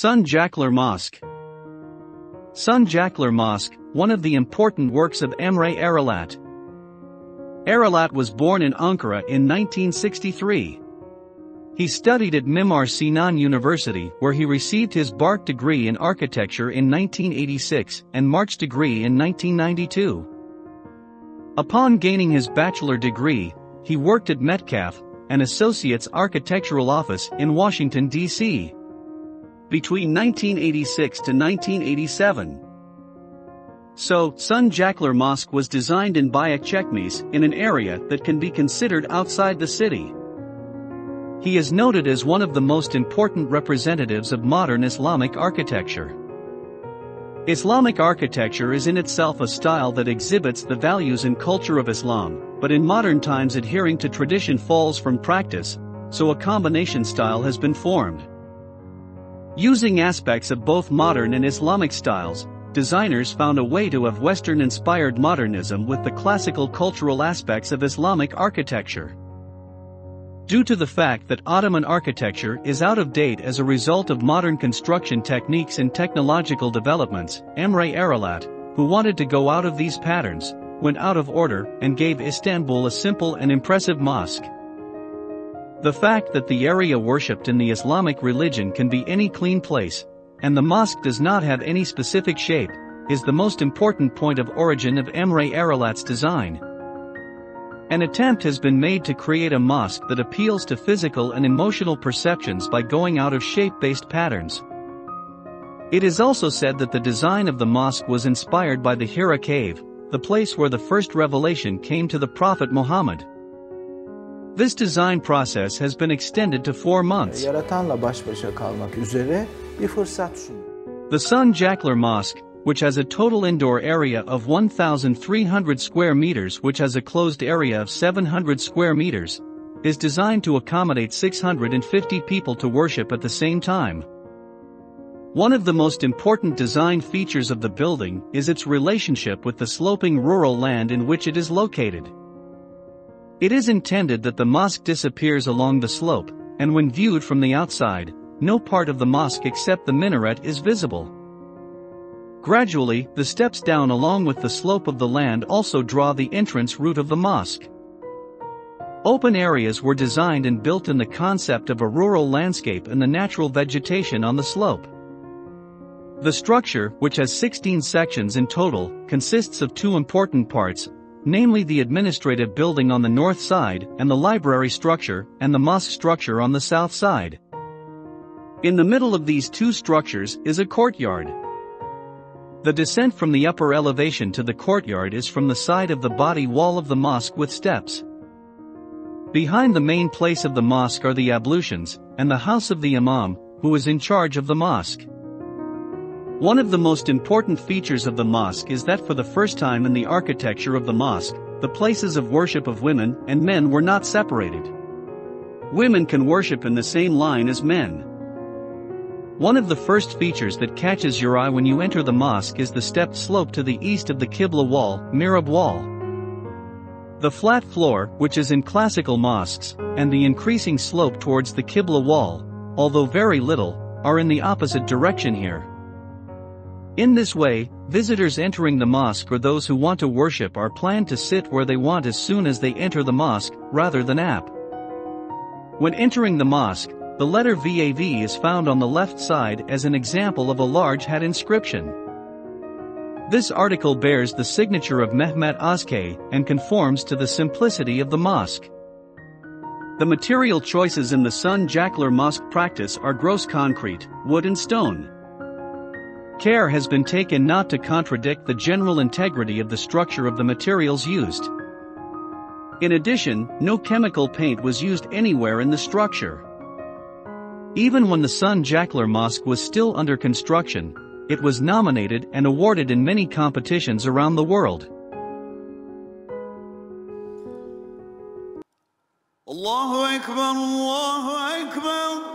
Sancaklar Mosque Sancaklar Mosque, one of the important works of Emre Arolat. Arolat was born in Ankara in 1963. He studied at Mimar Sinan University where he received his B.Arch degree in architecture in 1986 and March degree in 1992. Upon gaining his bachelor degree, he worked at Metcalf, an associate's architectural office in Washington, D.C. Between 1986 to 1987. So, Sancaklar Mosque was designed in Büyükçekmece in an area that can be considered outside the city. He is noted as one of the most important representatives of modern Islamic architecture. Islamic architecture is in itself a style that exhibits the values and culture of Islam, but in modern times adhering to tradition falls from practice, so a combination style has been formed. Using aspects of both modern and Islamic styles, designers found a way to have Western-inspired modernism with the classical cultural aspects of Islamic architecture. Due to the fact that Ottoman architecture is out of date as a result of modern construction techniques and technological developments, Emre Arolat, who wanted to go out of these patterns, went out of order and gave Istanbul a simple and impressive mosque. The fact that the area worshipped in the Islamic religion can be any clean place, and the mosque does not have any specific shape, is the most important point of origin of Emre Arolat's design. An attempt has been made to create a mosque that appeals to physical and emotional perceptions by going out of shape-based patterns. It is also said that the design of the mosque was inspired by the Hira cave, the place where the first revelation came to the Prophet Muhammad. This design process has been extended to four months. Yaratanla baş başa kalmak üzere bir fırsat sundu. The Sancaklar Mosque, which has a total indoor area of 1,300 square meters which has a closed area of 700 square meters, is designed to accommodate 650 people to worship at the same time. One of the most important design features of the building is its relationship with the sloping rural land in which it is located. It is intended that the mosque disappears along the slope, and when viewed from the outside, no part of the mosque except the minaret is visible. Gradually, the steps down along with the slope of the land also draw the entrance route of the mosque. Open areas were designed and built in the concept of a rural landscape and the natural vegetation on the slope. The structure, which has 16 sections in total, consists of two important parts, namely the administrative building on the north side and the library structure and the mosque structure on the south side. In the middle of these two structures is a courtyard. The descent from the upper elevation to the courtyard is from the side of the body wall of the mosque with steps. Behind the main place of the mosque are the ablutions, and the house of the imam, who is in charge of the mosque. One of the most important features of the mosque is that for the first time in the architecture of the mosque, the places of worship of women and men were not separated. Women can worship in the same line as men. One of the first features that catches your eye when you enter the mosque is the stepped slope to the east of the Qibla wall, Mihrab wall. The flat floor, which is in classical mosques, and the increasing slope towards the Qibla wall, although very little, are in the opposite direction here. In this way, visitors entering the mosque or those who want to worship are planned to sit where they want as soon as they enter the mosque, rather than app. When entering the mosque, the letter VAV is found on the left side as an example of a large hat inscription. This article bears the signature of Mehmet Özcay and conforms to the simplicity of the mosque. The material choices in the Sancaklar Mosque practice are gross concrete, wood and stone. Care has been taken not to contradict the general integrity of the structure of the materials used. In addition, no chemical paint was used anywhere in the structure. Even when the Sancaklar Mosque was still under construction, it was nominated and awarded in many competitions around the world. Allahu Akbar, Allahu Akbar.